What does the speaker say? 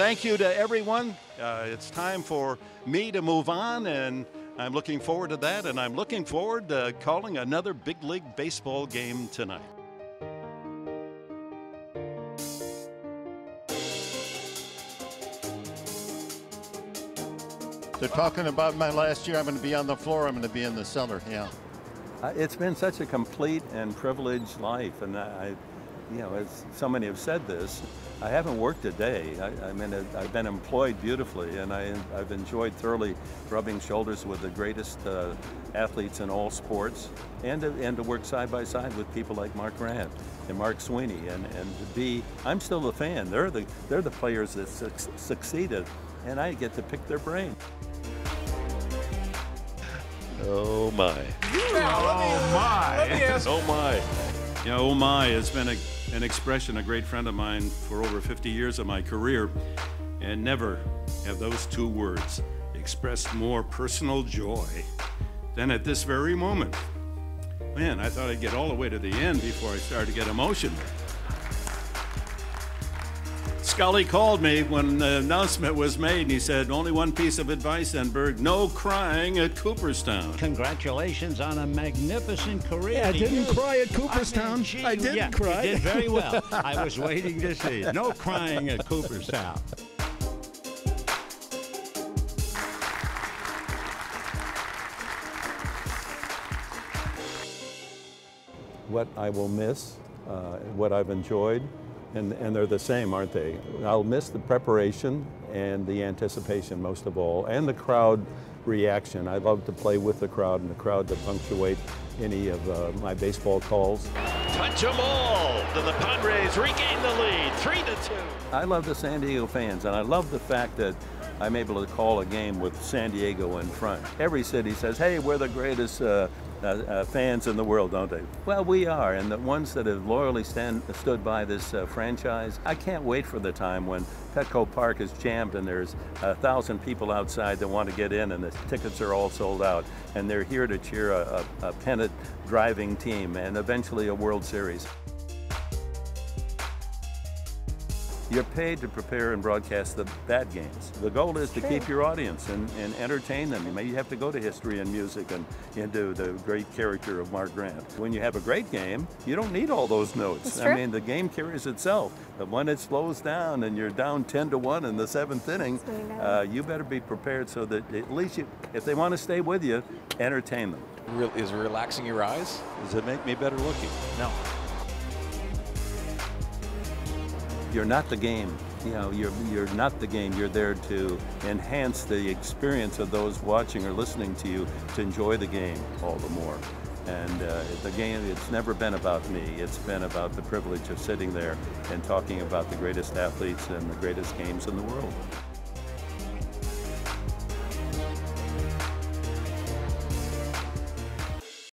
thank you to everyone. Uh, it's time for me to move on, and I'm looking forward to that. And I'm looking forward to calling another big league baseball game tonight. They're talking about my last year. I'm going to be on the floor. I'm going to be in the cellar. Yeah. Uh, it's been such a complete and privileged life, and I, you know, as so many have said this, I haven't worked a day. I, I mean, I've been employed beautifully, and I, have enjoyed thoroughly rubbing shoulders with the greatest uh, athletes in all sports, and to, and to work side by side with people like Mark Grant and Mark Sweeney, and, and to be, I'm still a fan. They're the, they're the players that su succeeded, and I get to pick their brain. Oh my. oh my. Oh my. Yeah, oh my has been a, an expression, a great friend of mine for over 50 years of my career, and never have those two words expressed more personal joy than at this very moment. Man, I thought I'd get all the way to the end before I started to get emotional. Scully called me when the announcement was made, and he said, only one piece of advice, Enberg, no crying at Cooperstown. Congratulations on a magnificent career. Yeah, I didn't you. cry at Cooperstown. I, mean, gee, I didn't yeah, cry. You did very well. I was waiting to see. No crying at Cooperstown. What I will miss, uh, what I've enjoyed, and, and they're the same, aren't they? I'll miss the preparation and the anticipation most of all, and the crowd reaction. I love to play with the crowd and the crowd to punctuate any of uh, my baseball calls. Punch them all. Do the Padres regain the lead, three to two. I love the San Diego fans, and I love the fact that I'm able to call a game with San Diego in front. Every city says, hey, we're the greatest uh, uh, uh, fans in the world, don't they? Well, we are, and the ones that have loyally stand, stood by this uh, franchise, I can't wait for the time when Petco Park is jammed and there's a thousand people outside that want to get in and the tickets are all sold out, and they're here to cheer a, a, a pennant driving team and eventually a World Series. You're paid to prepare and broadcast the bad games. The goal is to keep your audience and, and entertain them. You may have to go to history and music and into the great character of Mark Grant. When you have a great game, you don't need all those notes. I mean, the game carries itself. But when it slows down and you're down 10 to 1 in the seventh inning, uh, you better be prepared so that at least you, if they want to stay with you, entertain them. Is relaxing your eyes? Does it make me better looking? No you're not the game. You know, you're, you're not the game. You're there to enhance the experience of those watching or listening to you to enjoy the game all the more. And uh, the game, it's never been about me. It's been about the privilege of sitting there and talking about the greatest athletes and the greatest games in the world.